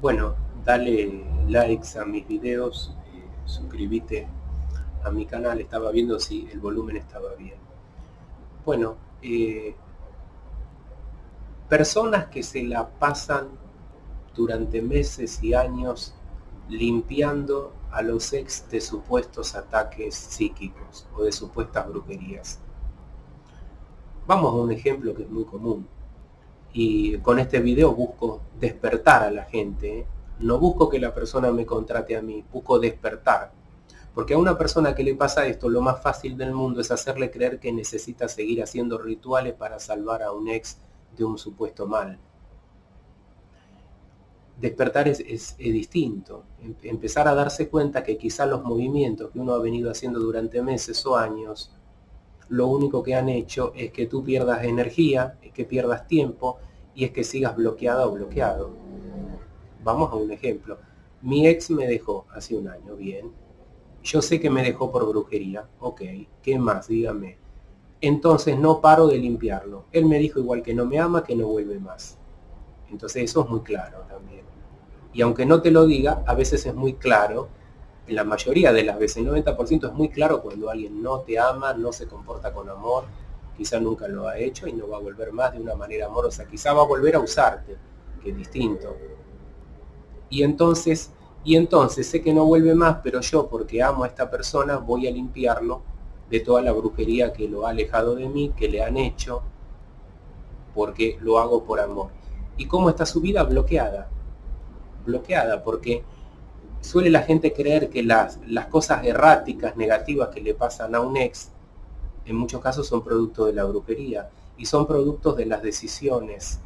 Bueno, dale likes a mis videos, eh, suscríbete a mi canal, estaba viendo si el volumen estaba bien. Bueno, eh, personas que se la pasan durante meses y años limpiando a los ex de supuestos ataques psíquicos o de supuestas brujerías. Vamos a un ejemplo que es muy común. Y con este video busco despertar a la gente. No busco que la persona me contrate a mí, busco despertar. Porque a una persona que le pasa esto, lo más fácil del mundo es hacerle creer que necesita seguir haciendo rituales para salvar a un ex de un supuesto mal despertar es, distinto. Em, empezar a darse cuenta que quizá los movimientos que uno ha venido haciendo durante meses o años, lo único que han hecho es que tú pierdas energía, es que pierdas tiempo y es que sigas bloqueada o bloqueado. Vamos a un ejemplo. Mi ex me dejó hace un año, bien. Yo sé que me dejó por brujería. Ok, ¿qué más? Dígame. Entonces no paro de limpiarlo. Él me dijo igual que no me ama, que no vuelve más. Entonces eso es muy claro también. Y aunque no te lo diga, a veces es muy claro, la mayoría de las veces, el 90% es muy claro cuando alguien no te ama, no se comporta con amor, quizá nunca lo ha hecho y no va a volver más de una manera amorosa, quizá va a volver a usarte, que es distinto. Y entonces, y entonces sé que no vuelve más, pero yo porque amo a esta persona voy a limpiarlo de toda la brujería que lo ha alejado de mí, que le han hecho, porque lo hago por amor y cómo está su vida bloqueada. Bloqueada, porque suele la gente creer que las, cosas erráticas, negativas que le pasan a un ex, en muchos casos son producto de la brujería y son productos de las decisiones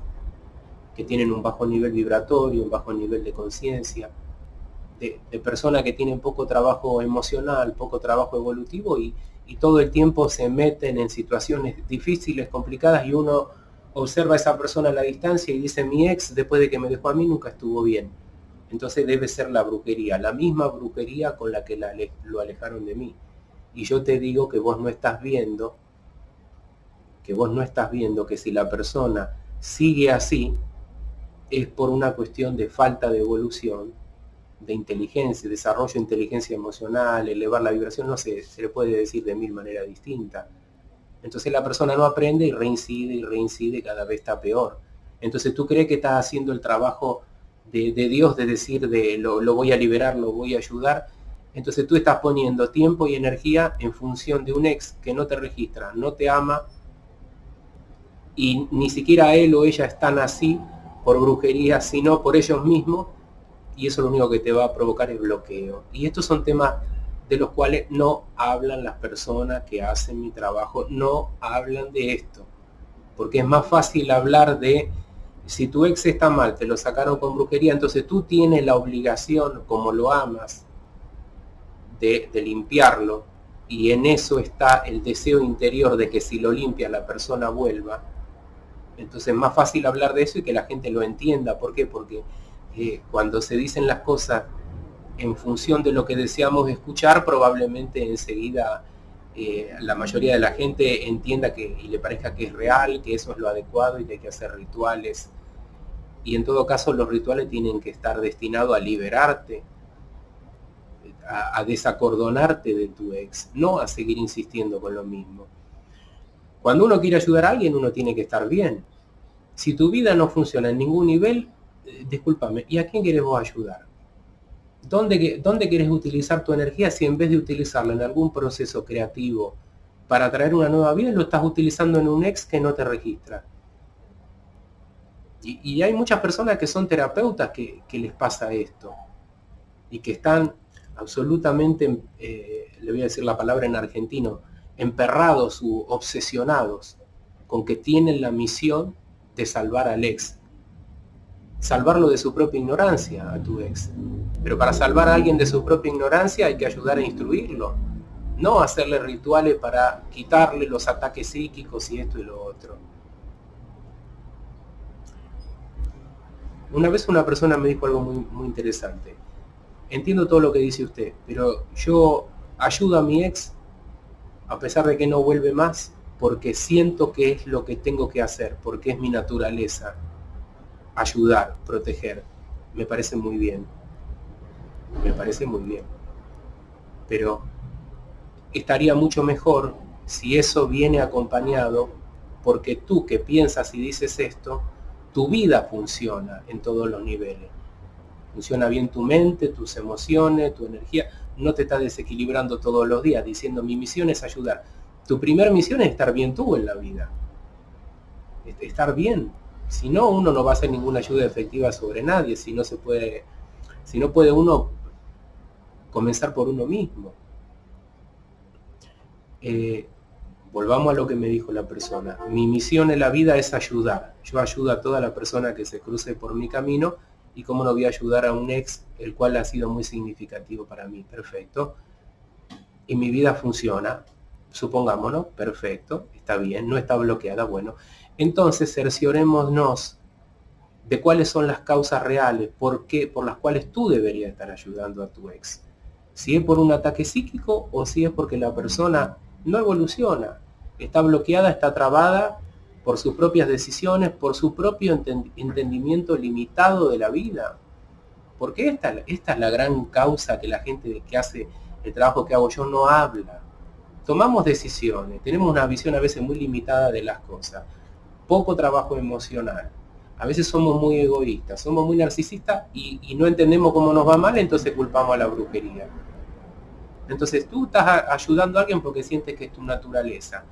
que tienen un bajo nivel vibratorio, un bajo nivel de conciencia, de, personas que tienen poco trabajo emocional, poco trabajo evolutivo y, y todo el tiempo se meten en situaciones difíciles, complicadas y uno observa a esa persona a la distancia y dice, mi ex, después de que me dejó a mí, nunca estuvo bien. Entonces debe ser la brujería, la misma brujería con la que lo alejaron de mí. Y yo te digo que vos no estás viendo, que vos no estás viendo que si la persona sigue así, es por una cuestión de falta de evolución, de inteligencia, desarrollo de inteligencia emocional, elevar la vibración, no sé, se le puede decir de mil maneras distintas entonces la persona no aprende y reincide y reincide, cada vez está peor. Entonces tú crees que estás haciendo el trabajo de, Dios, de decir, de lo, lo, voy a liberar, lo voy a ayudar. Entonces tú estás poniendo tiempo y energía en función de un ex que no te registra, no te ama y ni siquiera él o ella están así por brujería, sino por ellos mismos y eso lo único que te va a provocar es bloqueo. Y estos son temas de los cuales no hablan las personas que hacen mi trabajo, no hablan de esto. Porque es más fácil hablar de, si tu ex está mal, te lo sacaron con brujería, entonces tú tienes la obligación, como lo amas, de, limpiarlo. Y en eso está el deseo interior de que si lo limpia la persona vuelva. Entonces es más fácil hablar de eso y que la gente lo entienda. ¿Por qué? Porque eh, cuando se dicen las cosas en función de lo que deseamos escuchar, probablemente enseguida eh, la mayoría de la gente entienda que y le parezca que es real, que eso es lo adecuado y que hay que hacer rituales. Y en todo caso los rituales tienen que estar destinados a liberarte, a, desacordonarte de tu ex, no a seguir insistiendo con lo mismo. Cuando uno quiere ayudar a alguien, uno tiene que estar bien. Si tu vida no funciona en ningún nivel, eh, discúlpame, ¿y a quién quieres vos ayudar? ¿Dónde, ¿Dónde quieres utilizar tu energía si en vez de utilizarla en algún proceso creativo para traer una nueva vida, lo estás utilizando en un ex que no te registra? Y, hay muchas personas que son terapeutas que, les pasa esto y que están absolutamente, eh, le voy a decir la palabra en argentino, emperrados u obsesionados con que tienen la misión de salvar al ex, salvarlo de su propia ignorancia a tu ex. Pero para salvar a alguien de su propia ignorancia hay que ayudar a instruirlo, no hacerle rituales para quitarle los ataques psíquicos y esto y lo otro. Una vez una persona me dijo algo muy, muy interesante. Entiendo todo lo que dice usted, pero yo ayudo a mi ex a pesar de que no vuelve más porque siento que es lo que tengo que hacer, porque es mi naturaleza ayudar, proteger. me parece muy bien. Me parece muy bien. Pero estaría mucho mejor si eso viene acompañado porque tú que piensas y dices esto, tu vida funciona en todos los niveles. Funciona bien tu mente, tus emociones, tu energía. No te estás desequilibrando todos los días diciendo mi misión es ayudar. Tu primera misión es estar bien tú en la vida. Estar bien. Si no, uno no va a hacer ninguna ayuda efectiva sobre nadie. Si no se puede, si no puede uno comenzar por uno mismo. Eh, volvamos a lo que me dijo la persona. Mi misión en la vida es ayudar. Yo ayudo a toda la persona que se cruce por mi camino y cómo no voy a ayudar a un ex, el cual ha sido muy significativo para mí. Perfecto. Y mi vida funciona. Supongámonos, perfecto, está bien, no está bloqueada, bueno. Entonces cerciorémonos de cuáles son las causas reales por, qué, por las cuales tú deberías estar ayudando a tu ex. Si es por un ataque psíquico o si es porque la persona no evoluciona, está bloqueada, está trabada por sus propias decisiones, por su propio entendimiento limitado de la vida. Porque esta, esta es la gran causa que la gente que hace el trabajo que hago yo no habla. Tomamos decisiones, tenemos una visión a veces muy limitada de las cosas, poco trabajo emocional. A veces somos muy egoístas, somos muy narcisistas y, y no entendemos cómo nos va mal, entonces culpamos a la brujería. Entonces tú estás ayudando a alguien porque sientes que es tu naturaleza.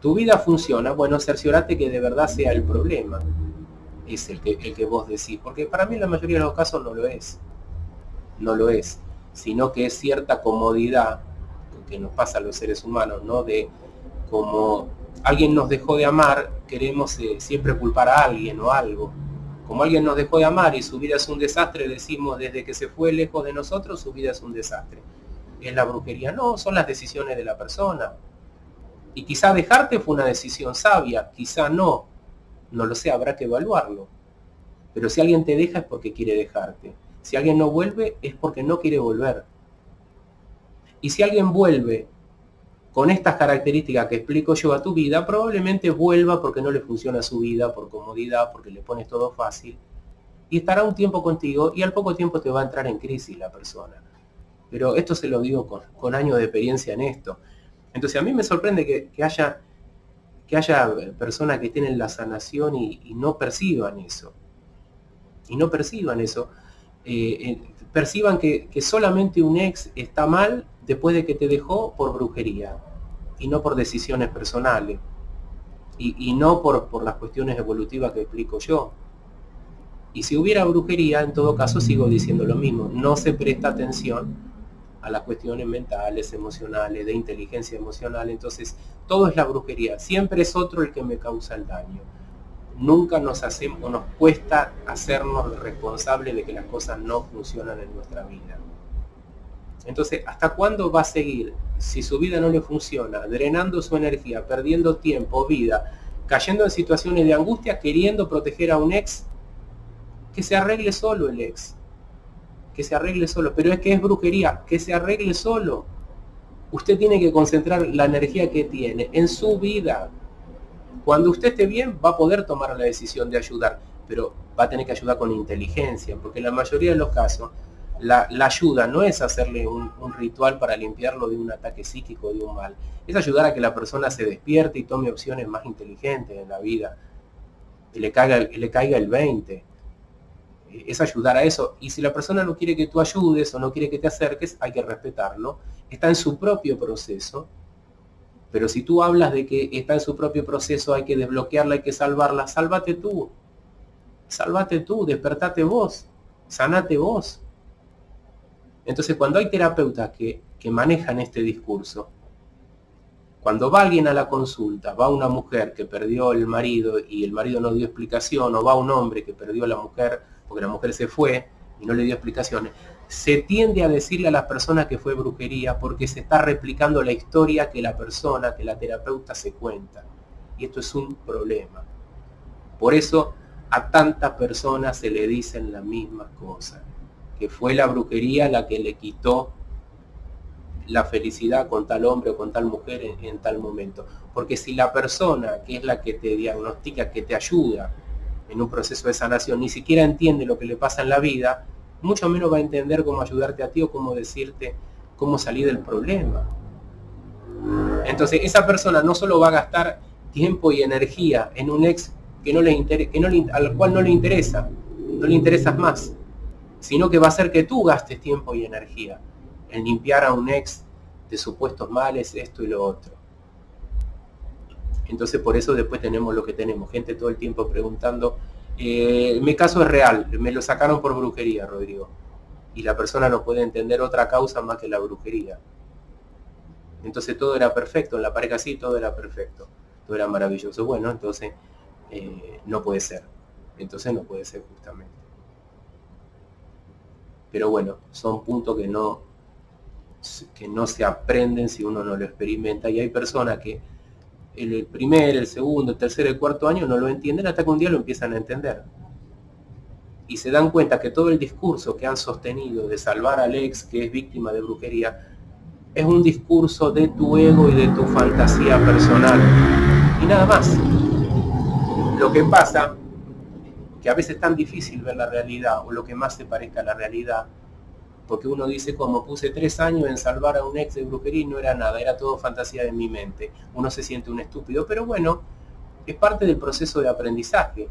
Tu vida funciona, bueno, cerciorate que de verdad sea el problema. Es el que, el que vos decís. Porque para mí en la mayoría de los casos no lo es. No lo es. Sino que es cierta comodidad que nos pasa a los seres humanos, ¿no? De como alguien nos dejó de amar, queremos eh, siempre culpar a alguien o algo. Como alguien nos dejó de amar y su vida es un desastre, decimos desde que se fue lejos de nosotros, su vida es un desastre es la brujería. No, son las decisiones de la persona. Y quizá dejarte fue una decisión sabia, quizá no. No lo sé, habrá que evaluarlo. Pero si alguien te deja es porque quiere dejarte. Si alguien no vuelve es porque no quiere volver. Y si alguien vuelve con estas características que explico yo a tu vida, probablemente vuelva porque no le funciona su vida, por comodidad, porque le pones todo fácil. Y estará un tiempo contigo y al poco tiempo te va a entrar en crisis la persona. Pero esto se lo digo con, años de experiencia en esto. Entonces a mí me sorprende que, haya, que haya personas que tienen la sanación y, no perciban eso. Y no perciban eso. Eh, eh, perciban que, solamente un ex está mal después de que te dejó por brujería y no por decisiones personales. Y, no por, por las cuestiones evolutivas que explico yo. Y si hubiera brujería, en todo caso sigo diciendo lo mismo, no se presta atención a las cuestiones mentales, emocionales, de inteligencia emocional. Entonces, todo es la brujería. Siempre es otro el que me causa el daño. Nunca nos hacemos, nos cuesta hacernos responsables de que las cosas no funcionan en nuestra vida. Entonces, ¿hasta cuándo va a seguir? Si su vida no le funciona, drenando su energía, perdiendo tiempo, vida, cayendo en situaciones de angustia, queriendo proteger a un ex, que se arregle solo el ex que se arregle solo. Pero es que es brujería, que se arregle solo. Usted tiene que concentrar la energía que tiene en su vida. Cuando usted esté bien, va a poder tomar la decisión de ayudar, pero va a tener que ayudar con inteligencia, porque en la mayoría de los casos la, ayuda no es hacerle un, ritual para limpiarlo de un ataque psíquico, de un mal. Es ayudar a que la persona se despierte y tome opciones más inteligentes en la vida. Y le caiga, le caiga el 20 es ayudar a eso. Y si la persona no quiere que tú ayudes o no quiere que te acerques, hay que respetarlo. Está en su propio proceso. Pero si tú hablas de que está en su propio proceso, hay que desbloquearla, hay que salvarla, sálvate tú. Sálvate tú, despertate vos, sanate vos. Entonces, cuando hay terapeutas que, que manejan este discurso, cuando va alguien a la consulta, va una mujer que perdió el marido y el marido no dio explicación, o va un hombre que perdió a la mujer porque la mujer se fue y no le dio explicaciones, se tiende a decirle a las personas que fue brujería porque se está replicando la historia que la persona, que la terapeuta se cuenta. Y esto es un problema. Por eso a tantas personas se le dicen la misma cosa, que fue la brujería la que le quitó la felicidad con tal hombre o con tal mujer en, en tal momento. Porque si la persona, que es la que te diagnostica, que te ayuda, en un proceso de sanación, ni siquiera entiende lo que le pasa en la vida, mucho menos va a entender cómo ayudarte a ti o cómo decirte cómo salir del problema. Entonces esa persona no solo va a gastar tiempo y energía en un ex que no le que no al cual no le interesa, no le interesas más, sino que va a hacer que tú gastes tiempo y energía en limpiar a un ex de supuestos males, esto y lo otro. Entonces por eso después tenemos lo que tenemos, gente todo el tiempo preguntando, eh, mi caso es real, me lo sacaron por brujería, Rodrigo. Y la persona no puede entender otra causa más que la brujería. Entonces todo era perfecto, en la pareja sí, todo era perfecto, todo era maravilloso. Bueno, entonces eh, no puede ser. Entonces no puede ser justamente. Pero bueno, son puntos que no, que no se aprenden si uno no lo experimenta. Y hay personas que el primer, el segundo, el tercer, el cuarto año no lo entienden hasta que un día lo empiezan a entender. Y se dan cuenta que todo el discurso que han sostenido de salvar al ex que es víctima de brujería es un discurso de tu ego y de tu fantasía personal. Y nada más. Lo que pasa, que a veces es tan difícil ver la realidad o lo que más se parezca a la realidad, porque uno dice como puse tres años en salvar a un ex de brujería y no era nada, era todo fantasía de mi mente. Uno se siente un estúpido, pero bueno, es parte del proceso de aprendizaje.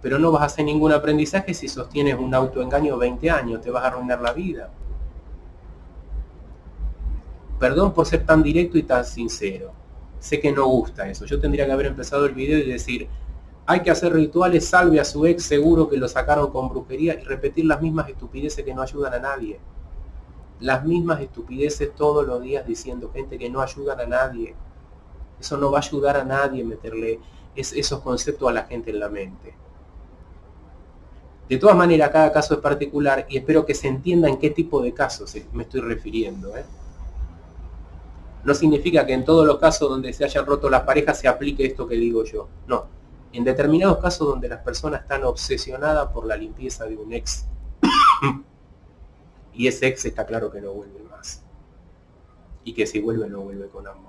Pero no vas a hacer ningún aprendizaje si sostienes un autoengaño 20 años, te vas a arruinar la vida. Perdón por ser tan directo y tan sincero. Sé que no gusta eso. Yo tendría que haber empezado el video y decir, hay que hacer rituales, salve a su ex, seguro que lo sacaron con brujería y repetir las mismas estupideces que no ayudan a nadie. Las mismas estupideces todos los días diciendo gente que no ayudan a nadie. Eso no va a ayudar a nadie meterle esos conceptos a la gente en la mente. De todas maneras, cada caso es particular y espero que se entienda en qué tipo de casos me estoy refiriendo. ¿eh? no significa que en todos los casos donde se hayan roto las parejas se aplique esto que digo yo. No. En determinados casos donde las personas están obsesionadas por la limpieza de un ex y ese ex está claro que no vuelve más. Y que si vuelve no vuelve con amor.